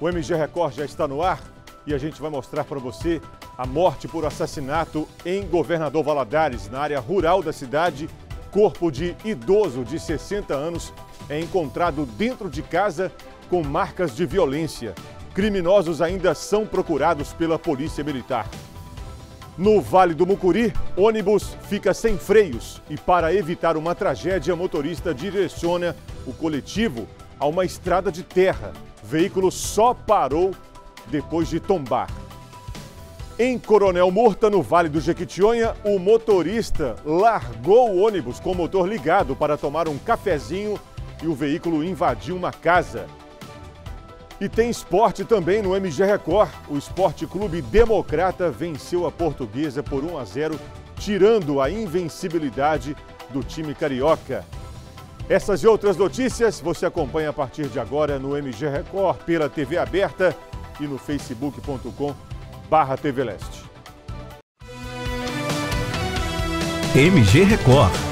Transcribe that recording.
O MG Record já está no ar e a gente vai mostrar para você a morte por assassinato em Governador Valadares, na área rural da cidade. Corpo de idoso de 60 anos é encontrado dentro de casa com marcas de violência. Criminosos ainda são procurados pela Polícia Militar. No Vale do Mucuri, ônibus fica sem freios e, para evitar uma tragédia, motorista direciona o coletivo a uma estrada de terra. O veículo só parou depois de tombar. Em Coronel Murta, no Vale do Jequitinhonha, o motorista largou o ônibus com o motor ligado para tomar um cafezinho e o veículo invadiu uma casa. E tem esporte também no MG Record. O Esporte Clube Democrata venceu a Portuguesa por 1 a 0, tirando a invencibilidade do time carioca. Essas e outras notícias você acompanha a partir de agora no MG Record, pela TV aberta e no facebook.com barra TV Leste. MG Record